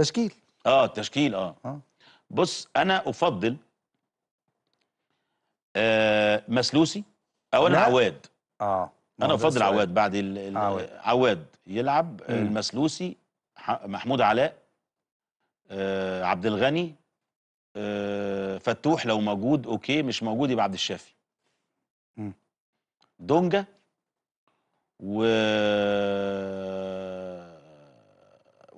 تشكيل آه التشكيل آه آه بص أنا أفضل آه مسلوسي أو أنا لا. عواد آه أنا أفضل. عواد بعد ال- ال- عواد. عواد يلعب مم. المسلوسي محمود علاء آه عبد الغني آه فتوح لو موجود أوكي مش موجود يبقى عبد الشافي. دونجا و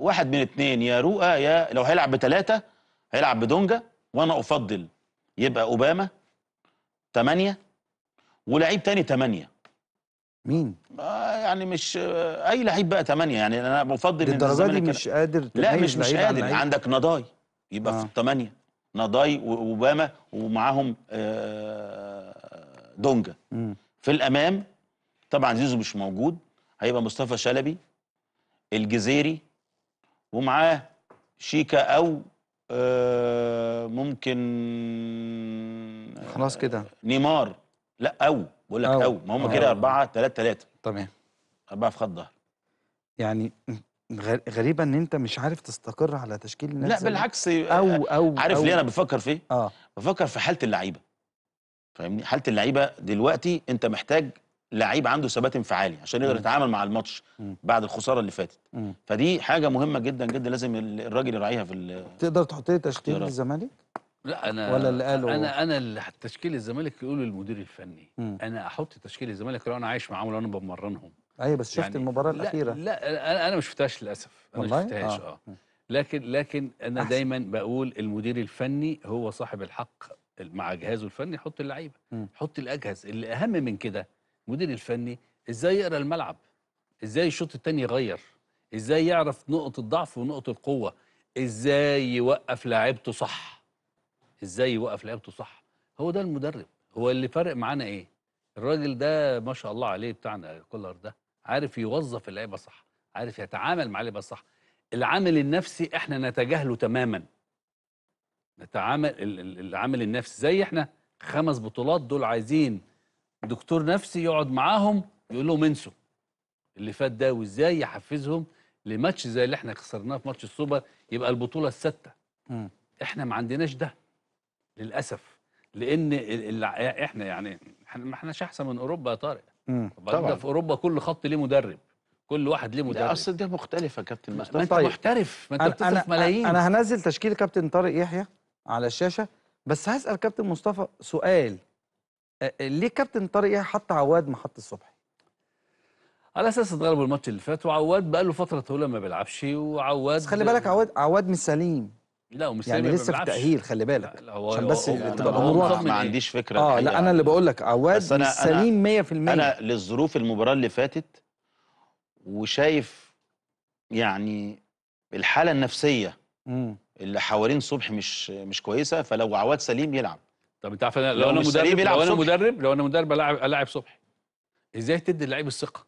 واحد من اتنين يا رؤى يا لو هيلعب بثلاثة هيلعب بدونجا وأنا أفضل يبقى أوباما تمانية ولعيب تاني تمانية مين آه يعني مش آه أي لعيب بقى تمانية يعني أنا بفضل إن للدرجة دي مش قادر لا مش مش قادر؟ عندك نضاي يبقى آه. في الثمانية نضاي وأوباما ومعاهم آه، دونجا مم. في الأمام طبعا زيزو مش موجود هيبقى مصطفى شلبي الجزيري ومعاه شيكا أو آه، ممكن خلاص كده. نيمار. لا أو. بقول لك أو. أو. ما هم آه. كده أربعة ثلاثة ثلاثة تمام. أربعة في خط ظهر. يعني غ- غريبة إن أنت مش عارف تستقر على تشكيل النادي لا. بالعكس أو أو عارف أو. ليه أنا بفكر في إيه؟ آه. بفكر في حالة اللعيبة. فاهمني؟ حالة اللعيبة دلوقتي أنت محتاج لعيب عنده ثبات انفعالي عشان يقدر. يتعامل مع الماتش. بعد الخسارة اللي فاتت مم. فدي حاجة مهمة جدا جدا لازم ال- الراجل يراعيها في ال- تقدر تحط لي تشكيل. الزمالك لا أنا ولا اللي قاله- أنا أنا اللي تشكيل الزمالك يقولوا المدير الفني مم. أنا أحط تشكيل الزمالك لو أنا عايش معاهم لو أنا بمرنهم أيوه بس شفت يعني المباراة لا الأخيرة لا أنا أنا ما شفتهاش للأسف أنا؟ ما شفتهاش آه. آه, لكن لكن أنا أحسن. دايما بقول المدير الفني هو صاحب الحق مع جهازه الفني يحط اللعيبة. يحط الأجهز اللي أهم من كده المدير الفني إزاي يقرأ الملعب؟ إزاي الشوط التاني يغير؟ إزاي يعرف نقط الضعف ونقط القوة؟ إزاي يوقف لاعيبته صح؟ إزاي يوقف لعيبته صح؟ هو ده المدرب. هو اللي فارق معانا إيه؟ الراجل ده ما شاء الله عليه بتاعنا كولر ده عارف يوظف اللعيبة صح عارف يتعامل مع اللعيبة صح. العامل النفسي إحنا نتجاهله تماما. نتعامل ال- ال- العامل النفسي زي إحنا خمس بطولات دول عايزين دكتور نفسي يقعد معاهم يقول لهم انسوا اللي فات ده وازاي يحفزهم لماتش زي اللي إحنا خسرناه في ماتش السوبر يبقى البطولة السادسه. إحنا ما عندناش ده للأسف لأن ال- ال- إحنا يعني إحنا ما احناش أحسن من أوروبا يا طارق. طبعاً. في أوروبا كل خط ليه مدرب كل واحد ليه مدرب. أصل ده مختلف يا كابتن ما ما مصطفى أنت طيب. محترف ما أنت بتصرف ملايين. أنا هنزل تشكيل كابتن طارق يحيى على الشاشة بس هسأل كابتن مصطفى سؤال. ليه كابتن طارق حط عواد محط الصبحي على أساس اتغلبوا الماتش اللي فات وعواد بقى له فترة طويلة ما بيلعبش وعواد بس خلي بالك عواد عواد مش سليم لا ومش يعني سايب ما لسه في. تاهيل خلي بالك عشان بس تبقى مطمن واضحة. ما إيه؟ عنديش فكرة آه. لا أنا اللي بقول لك عواد مش سليم 100% أنا للظروف المباراة اللي فاتت وشايف يعني الحالة النفسية مم. اللي حوالين صبحي مش مش كويسة فلو عواد سليم يلعب طب انت عارف لو لو أنا مش مدرب لو أنا صبحي. مدرب لو أنا مدرب ألعب ألعب صبحي. إزاي تدي اللعيب الثقة؟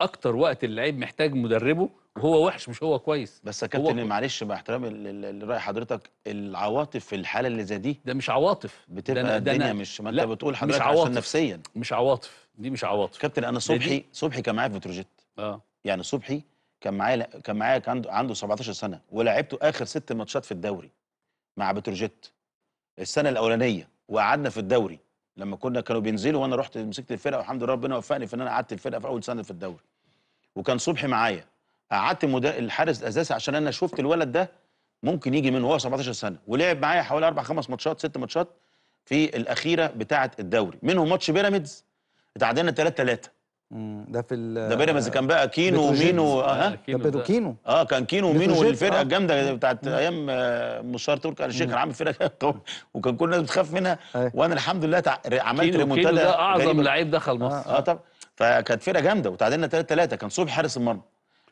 أكتر وقت اللعيب محتاج مدربه وهو وحش مش هو كويس. بس يا كابتن معلش مع احترامي لرأي حضرتك العواطف في الحالة اللي زي دي ده مش عواطف. ده بتبقى ده الدنيا أنا- مش ما أنت بتقول مش حضرتك عواطف. عشان نفسيا. مش عواطف. دي مش عواطف. كابتن أنا ده صبحي صبحي كان معايا في بتروجيت آه. يعني صبحي كان معايا كان معايا كان عنده 17 سنة ولعبته آخر ست ماتشات في الدوري مع بتروجيت السنة الأولانية وقعدنا في الدوري. لما كنا كانوا بينزلوا وأنا رحت مسكت الفرقة والحمد لله ربنا وفقني في إن أنا قعدت الفرقة في أول سنة في الدوري. وكان صبحي معايا. قعدت. الحارس الاساسي عشان أنا شفت الولد ده ممكن يجي منه وهو 17 سنة. ولعب معايا حوالي أربع خمس ماتشات ست ماتشات في الأخيرة بتاعة الدوري. منهم ماتش بيراميدز. اتعادلنا 3 3 مم. ده في ال- ده بيراميدز كان بقى كينو. ومينو آه، آه ده كيلو ده. بيدروكينو آه كان كينو ومينو والفرقة آه. الجامدة بتاعت أيام آه، مشار تركي آل الشيخ كان عامل فرقة قوي وكان كل الناس بتخاف منها. وأنا الحمد لله تع... عملت ريمونتادا ده أعظم. لعيب دخل مصر. آه طب فكانت فرقة جامدة. وتعادلنا 3 3 كان صبحي حارس المرمى.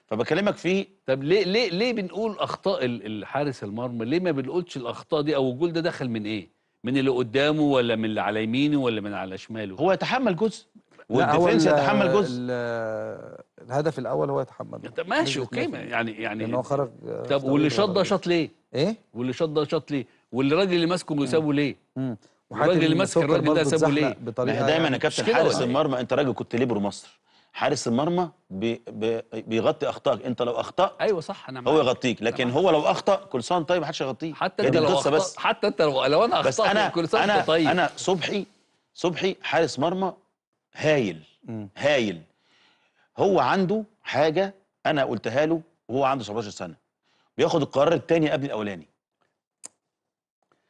فبكلمك في طب ليه ليه ليه بنقول أخطاء ال- الحارس المرمى؟ ليه ما بنقولش الأخطاء دي أو الجول ده دخل من إيه؟ من اللي قدامه ولا من اللي على يمينه ولا من على شماله؟ هو يتحمل جزء. وال defence ال- يتحمل جزء. ال- الهدف الأول هو يتحمل. طب ماشي okay 100%. ما- يعني يعني لأن هو خرج طب واللي شاط ده شاط ليه؟ إيه؟ واللي شاط ده شاط ليه؟ واللي الراجل اللي ماسكه بيسابه ليه؟ مم. الراجل اللي ماسك الراجل ده سابه ليه؟ بطريقة دايما يا يعني كابتن حارس إيه؟ المرمى أنت راجل كنت ليبرو مصر حارس المرمى بي بي بيغطي أخطائك. أنت لو أخطأت أيوه صح أنا هو معاك. يغطيك لكن هو لو أخطأ كل سنة طيب محدش يغطيه حتى أنت لو أخطأ بس. حتى أنت لو, لو أنا بس أخطأت أنا كل سنة طيب. أنا صبحي صبحي حارس مرمى هايل مم. هايل. هو عنده حاجة أنا قلتها له وهو عنده 17 سنة. بياخد القرار الثاني قبل الأولاني.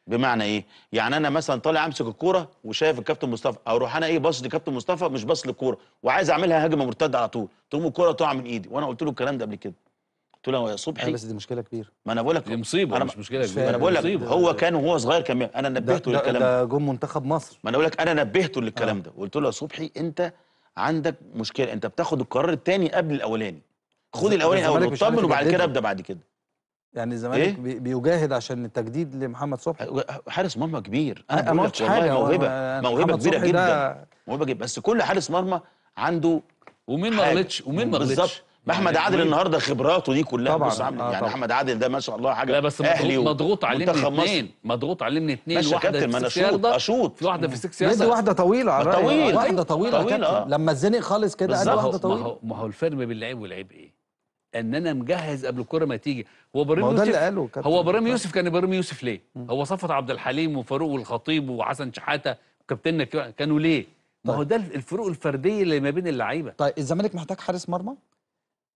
بمعنى إيه؟ يعني أنا مثلا طالع أمسك الكورة وشايف الكابتن مصطفى أروح أنا إيه باص لكابتن مصطفى مش باص للكورة وعايز أعملها هجمة مرتدة على طول. تقوم الكورة تقع من إيدي وأنا قلت له الكلام ده قبل كده. قلت له يا صبحي بس دي مشكلة كبيرة. ما أنا بقول لك دي مصيبة أنا مش مشكلة مش كبيرة، ما أنا بقول لك. هو كان وهو صغير كان أنا نبهته ده, للكلام ده ده. جم منتخب مصر. ما أنا بقول لك أنا نبهته للكلام آه. ده. وقلت له يا صبحي أنت عندك مشكلة أنت بتاخد القرار الثاني قبل الأولاني. خد الأولاني بس أول الزمالك مش عارف واطمن وبعد. كده ابدأ بعد كده. يعني الزمالك إيه؟ بي- بيجاهد عشان التجديد لمحمد صبحي. حارس مرمى كبير. أنا بقول ما لك قلتش والله موهبة موهبة كبيرة جدا. موهبة جدا. بس كل حارس مرمى عنده ومين ما. غلطش؟ ومين ما غلطش؟ احمد يعني عادل النهارده خبراته دي كلها طبعاً، بص عامل آه يعني طبعاً. احمد عادل ده ما شاء الله حاجة لا بس أهلي مضغوط عليه من. اثنين مضغوط عليه من اثنين ماشي يا واحدة كابتن ما في أنا السكس أشوط يارده أشوط في واحدة في السكس يارده واحدة طويلة على. طويل. واحدة أيوة. طويلة طويل، آه. لما اتزنق خالص كده قال. ما واحدة ما طويلة ما هو الفرق ما بين اللعيب واللعيب إيه؟ إن أنا مجهز قبل الكورة ما تيجي هو ما إبراهيم هو ده اللي يوسف قاله كابتن هو إبراهيم يوسف كان إبراهيم يوسف ليه؟ هو صفت عبد الحليم وفاروق والخطيب وحسن شحاتة وكابتننا كانوا ليه؟ ما هو طيب. ده الفروق الفردية اللي ما بين اللعيبة طيب الزمالك محتاج حارس مرمى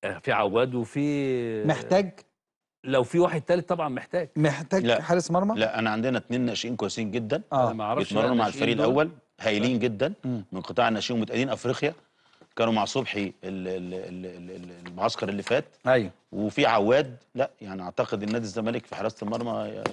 في عواد وفي محتاج؟ لو في واحد ثالث طبعا محتاج. محتاج لا. حارس مرمى؟ لا أنا عندنا اثنين ناشئين كويسين جدا. أنا آه ما أعرفش بيتمرنوا مع الفريق دول. الأول هايلين جدا مم. من قطاع الناشئين ومتأيدين أفريقيا كانوا مع صبحي ال- ال- ال- ال- ال- المعسكر اللي فات. أيوه. وفي عواد لا يعني أعتقد النادي الزمالك في حراسة المرمى آه،